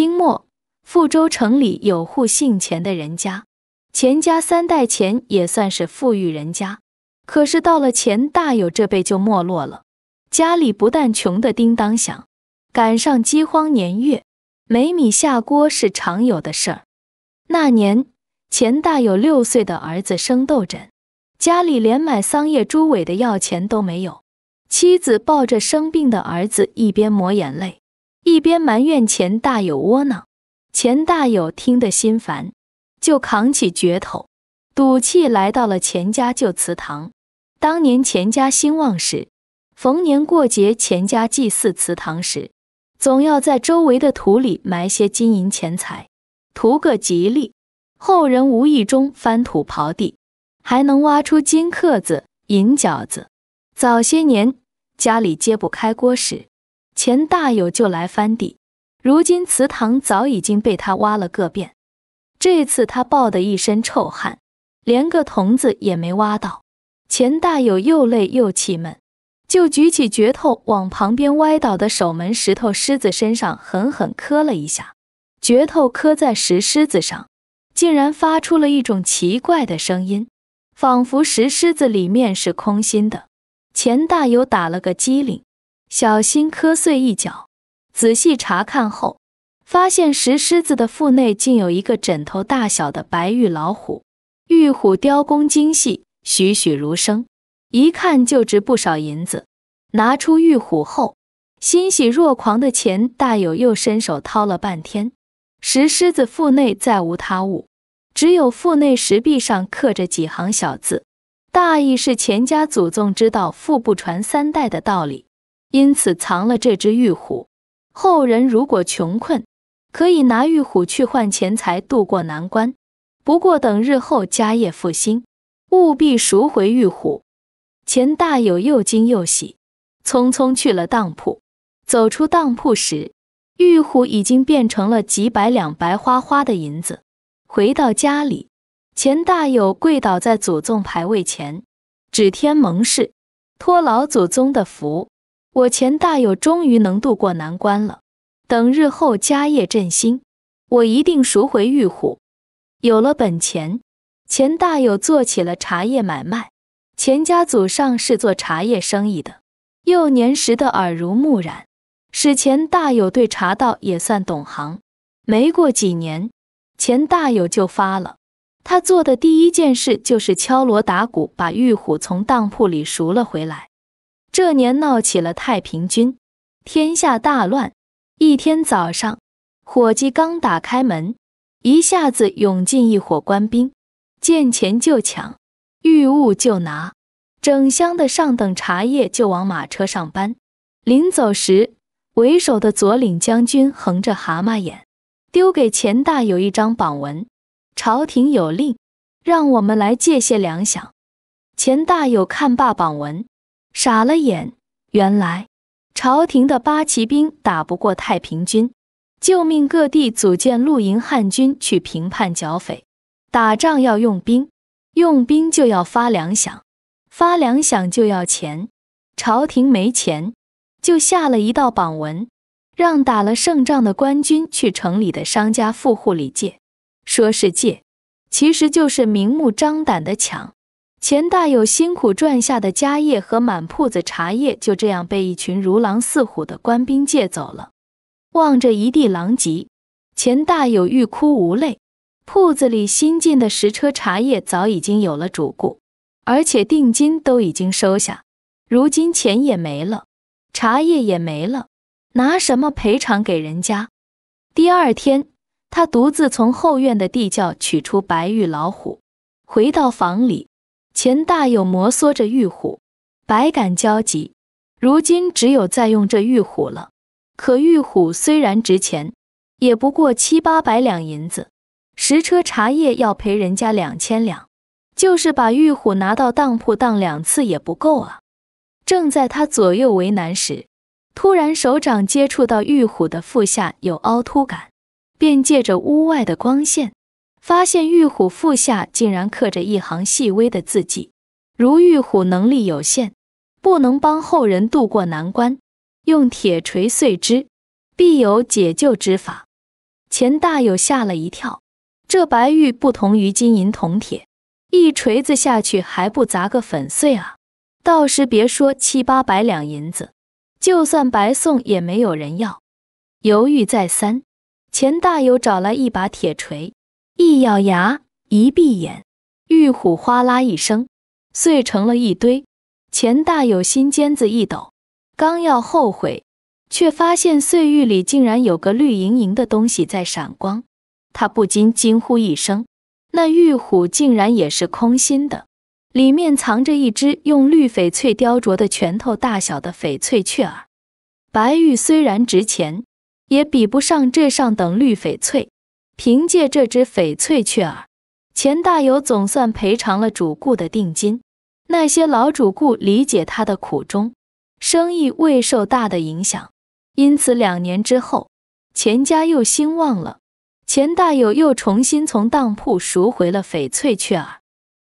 清末，富州城里有户姓钱的人家，钱家三代前也算是富裕人家，可是到了钱大有这辈就没落了，家里不但穷得叮当响，赶上饥荒年月，没米下锅是常有的事儿。那年，钱大有六岁的儿子生痘疹，家里连买桑叶猪尾的药钱都没有。妻子抱着生病的儿子，一边抹眼泪，一边埋怨钱大有窝囊。钱大有听得心烦，就扛起镢头，赌气来到了钱家旧祠堂。当年钱家兴旺时，逢年过节，钱家祭祀祠堂时，总要在周围的土里埋些金银钱财，图个吉利。后人无意中翻土刨地，还能挖出金克子、银饺子。早些年。家里揭不开锅时，钱大有就来翻地。如今祠堂早已经被他挖了个遍。这次他抱得一身臭汗，连个铜子也没挖到。钱大有又累又气闷，就举起镢头往旁边歪倒的守门石头狮子身上狠狠磕了一下。镢头磕在石狮子上，竟然发出了一种奇怪的声音，仿佛石狮子里面是空心的。钱大有打了个激灵，小心磕碎一角。仔细查看后，发现石狮子的腹内竟有一个枕头大小的白玉老虎，玉虎雕工精细，栩栩如生，一看就值不少银子。拿出玉虎后，欣喜若狂的钱大有又伸手掏了半天，石狮子腹内再无他物，只有腹内石壁上刻着几行小字。大意是钱家祖宗知道富不传三代的道理，因此藏了这只玉虎。后人如果穷困，可以拿玉虎去换钱财，渡过难关。不过等日后家业复兴，务必赎回玉虎。钱大有又惊又喜，匆匆去了当铺。走出当铺时，玉虎已经变成了几百两白花花的银子。回到家里。钱大有跪倒在祖宗牌位前，指天盟誓，托老祖宗的福，我钱大有终于能渡过难关了。等日后家业振兴，我一定赎回玉虎。有了本钱，钱大有做起了茶叶买卖。钱家祖上是做茶叶生意的，幼年时的耳濡目染，使钱大有对茶道也算懂行。没过几年，钱大有就发了。他做的第一件事就是敲锣打鼓，把玉虎从当铺里赎了回来。这年闹起了太平军，天下大乱。一天早上，伙计刚打开门，一下子涌进一伙官兵，见钱就抢，遇物就拿，整箱的上等茶叶就往马车上搬。临走时，为首的左领将军横着蛤蟆眼，丢给钱大有一张榜文。朝廷有令，让我们来借些粮饷。钱大有看罢榜文，傻了眼。原来朝廷的八旗兵打不过太平军，就命各地组建露营汉军去平叛剿匪。打仗要用兵，用兵就要发粮饷，发粮饷就要钱。朝廷没钱，就下了一道榜文，让打了胜仗的官军去城里的商家富户里借。说是借，其实就是明目张胆的抢。钱大有辛苦赚下的家业和满铺子茶叶，就这样被一群如狼似虎的官兵借走了。望着一地狼藉，钱大有欲哭无泪。铺子里新进的十车茶叶早已经有了主顾，而且定金都已经收下。如今钱也没了，茶叶也没了，拿什么赔偿给人家？第二天。他独自从后院的地窖取出白玉老虎，回到房里。钱大有摩挲着玉虎，百感交集。如今只有再用这玉虎了。可玉虎虽然值钱，也不过七八百两银子，十车茶叶要赔人家两千两，就是把玉虎拿到当铺当两次也不够啊。正在他左右为难时，突然手掌接触到玉虎的腹下有凹凸感。便借着屋外的光线，发现玉虎腹下竟然刻着一行细微的字迹。如玉虎能力有限，不能帮后人渡过难关，用铁锤碎之，必有解救之法。钱大有吓了一跳。这白玉不同于金银铜铁，一锤子下去还不砸个粉碎啊！到时别说七八百两银子，就算白送也没有人要。犹豫再三，钱大有找来一把铁锤，一咬牙，一闭眼，玉虎哗啦一声碎成了一堆。钱大有心尖子一抖，刚要后悔，却发现碎玉里竟然有个绿莹莹的东西在闪光，他不禁惊呼一声：“那玉虎竟然也是空心的！”里面藏着一只用绿翡翠雕琢的拳头大小的翡翠雀儿。白玉虽然值钱，也比不上这上等绿翡翠。凭借这只翡翠雀儿，钱大有总算赔偿了主顾的定金。那些老主顾理解他的苦衷，生意未受大的影响，因此两年之后，钱家又兴旺了。钱大有又重新从当铺赎回了翡翠雀儿。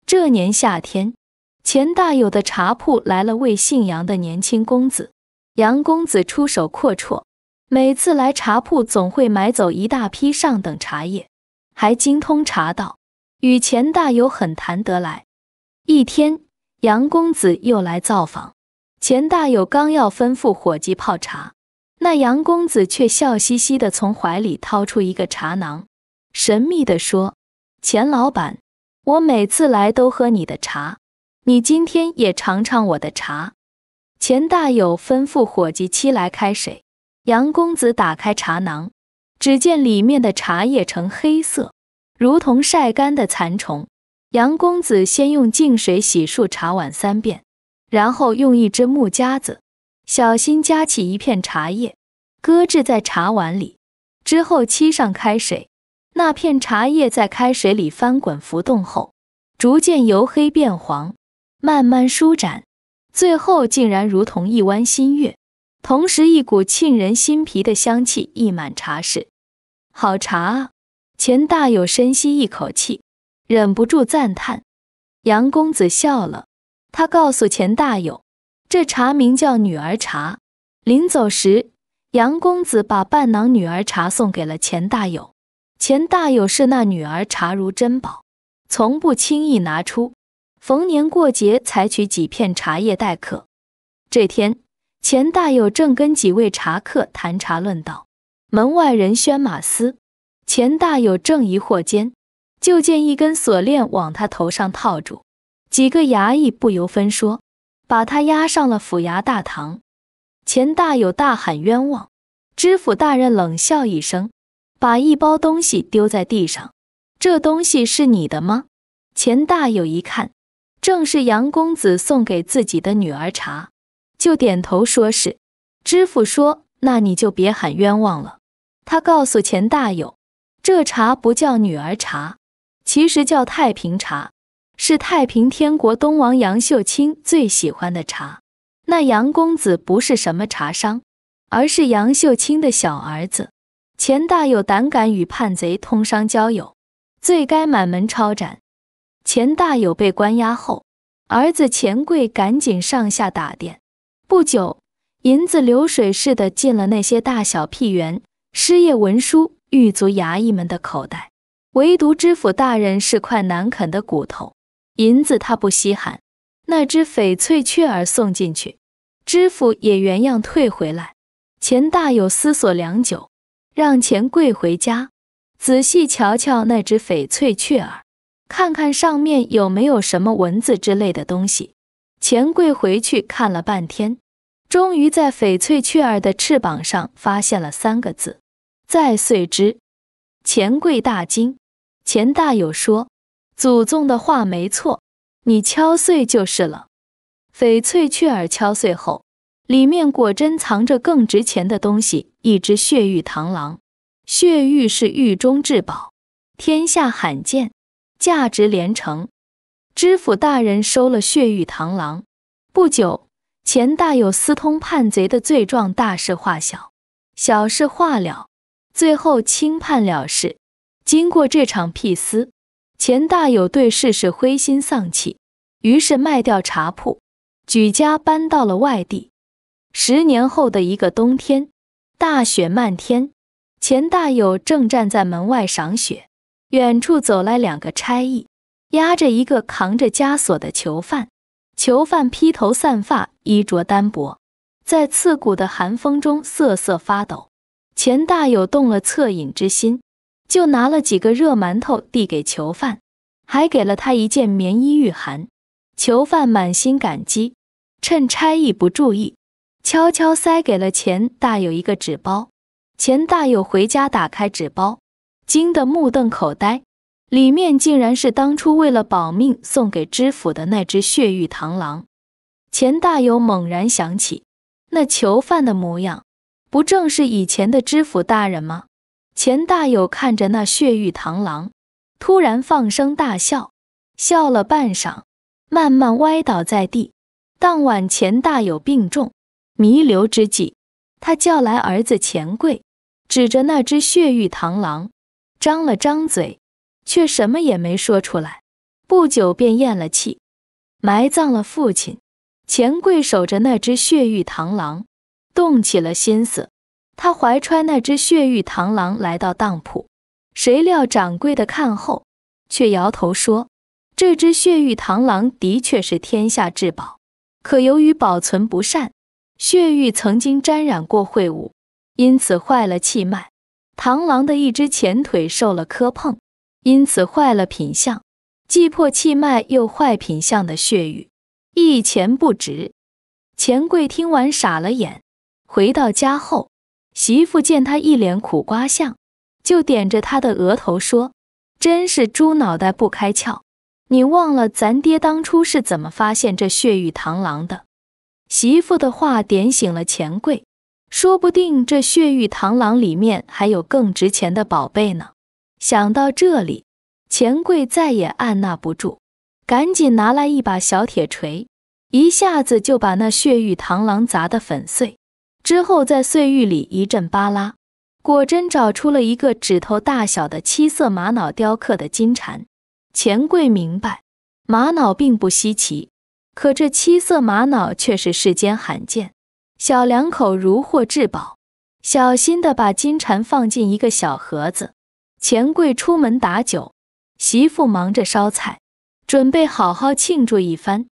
这年夏天，钱大有的茶铺来了位姓杨的年轻公子。杨公子出手阔绰，每次来茶铺总会买走一大批上等茶叶，还精通茶道，与钱大有很谈得来。一天，杨公子又来造访，钱大有刚要吩咐伙计泡茶，那杨公子却笑嘻嘻地从怀里掏出一个茶囊，神秘地说：“钱老板。”我每次来都喝你的茶，你今天也尝尝我的茶。钱大有吩咐伙计沏来开水。杨公子打开茶囊，只见里面的茶叶呈黑色，如同晒干的蚕虫。杨公子先用净水洗漱茶碗三遍，然后用一只木夹子小心夹起一片茶叶，搁置在茶碗里，之后沏上开水。那片茶叶在开水里翻滚浮动后，逐渐由黑变黄，慢慢舒展，最后竟然如同一弯新月。同时，一股沁人心脾的香气溢满茶室。好茶啊！钱大有深吸一口气，忍不住赞叹。杨公子笑了，他告诉钱大有，这茶名叫女儿茶。临走时，杨公子把半囊女儿茶送给了钱大有。钱大有视那女儿茶如珍宝，从不轻易拿出。逢年过节才取几片茶叶待客。这天，钱大有正跟几位茶客谈茶论道，门外人喧马嘶。钱大有正疑惑间，就见一根锁链往他头上套住，几个衙役不由分说，把他押上了府衙大堂。钱大有大喊冤枉，知府大人冷笑一声。把一包东西丢在地上，这东西是你的吗？钱大有一看，正是杨公子送给自己的女儿茶，就点头说是。知府说：“那你就别喊冤枉了。”他告诉钱大有，这茶不叫女儿茶，其实叫太平茶，是太平天国东王杨秀清最喜欢的茶。那杨公子不是什么茶商，而是杨秀清的小儿子。钱大有胆敢与叛贼通商交友，罪该满门抄斩。钱大有被关押后，儿子钱贵赶紧上下打点。不久，银子流水似的进了那些大小辟员、失业文书、狱卒、衙役们的口袋。唯独知府大人是块难啃的骨头，银子他不稀罕。那只翡翠雀儿送进去，知府也原样退回来。钱大有思索良久。让钱贵回家，仔细瞧瞧那只翡翠雀儿，看看上面有没有什么文字之类的东西。钱贵回去看了半天，终于在翡翠雀儿的翅膀上发现了三个字：“再碎之。”钱贵大惊。钱大有说：“祖宗的话没错，你敲碎就是了。”翡翠雀儿敲碎后。里面果真藏着更值钱的东西，一只血玉螳螂。血玉是玉中至宝，天下罕见，价值连城。知府大人收了血玉螳螂，不久，钱大有私通叛贼的罪状大事化小，小事化了，最后轻判了事。经过这场辟私，钱大有对世事灰心丧气，于是卖掉茶铺，举家搬到了外地。十年后的一个冬天，大雪漫天，钱大有正站在门外赏雪，远处走来两个差役，压着一个扛着枷锁的囚犯。囚犯披头散发，衣着单薄，在刺骨的寒风中瑟瑟发抖。钱大有动了恻隐之心，就拿了几个热馒头递给囚犯，还给了他一件棉衣御寒。囚犯满心感激，趁差役不注意，悄悄塞给了钱大有一个纸包。钱大有回家打开纸包，惊得目瞪口呆，里面竟然是当初为了保命送给知府的那只血玉螳螂。钱大有猛然想起，那囚犯的模样，不正是以前的知府大人吗？钱大有看着那血玉螳螂，突然放声大笑，笑了半晌。慢慢歪倒在地。当晚钱大有病重，弥留之际，他叫来儿子钱贵，指着那只血玉螳螂，张了张嘴，却什么也没说出来。不久便咽了气，埋葬了父亲。钱贵守着那只血玉螳螂，动起了心思。他怀揣那只血玉螳螂来到当铺，谁料掌柜的看后，却摇头说。这只血玉螳螂的确是天下至宝，可由于保存不善，血玉曾经沾染过秽物，因此坏了气脉。螳螂的一只前腿受了磕碰，因此坏了品相。既破气脉又坏品相的血玉，一钱不值。钱贵听完傻了眼。回到家后，媳妇见他一脸苦瓜相，就点着他的额头说：“真是猪脑袋不开窍。”你忘了咱爹当初是怎么发现这血玉螳螂的？媳妇的话点醒了钱贵，说不定这血玉螳螂里面还有更值钱的宝贝呢。想到这里，钱柜再也按捺不住，赶紧拿来一把小铁锤，一下子就把那血玉螳螂砸得粉碎。之后在碎玉里一阵扒拉，果真找出了一个指头大小的七色玛瑙雕刻的金蝉。钱贵明白，玛瑙并不稀奇，可这七色玛瑙却是世间罕见。小两口如获至宝，小心地把金蝉放进一个小盒子。钱贵出门打酒，媳妇忙着烧菜，准备好好庆祝一番。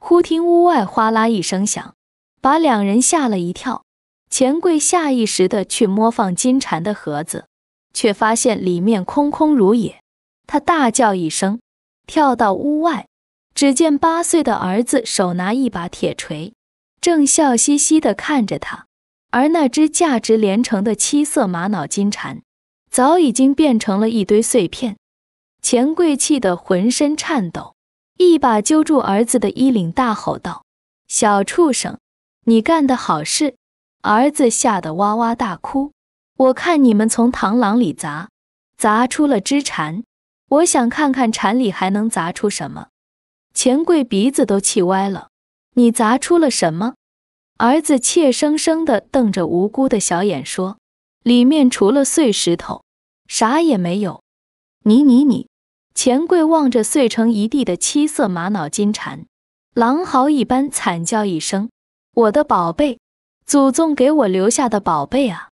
忽听屋外哗啦一声响，把两人吓了一跳。钱贵下意识地去摸放金蝉的盒子，却发现里面空空如也。他大叫一声，跳到屋外，只见八岁的儿子手拿一把铁锤，正笑嘻嘻地看着他。而那只价值连城的七色玛瑙金蝉，早已经变成了一堆碎片。钱贵气得浑身颤抖，一把揪住儿子的衣领，大吼道：“小畜生，你干的好事！”儿子吓得哇哇大哭。我看你们从螳螂里砸，砸出了只蝉。我想看看蝉里还能砸出什么。钱贵鼻子都气歪了。你砸出了什么？儿子怯生生地瞪着无辜的小眼说：“里面除了碎石头，啥也没有。”你你你！钱贵望着碎成一地的七色玛瑙金蝉，狼嚎一般惨叫一声：“我的宝贝，祖宗给我留下的宝贝啊！”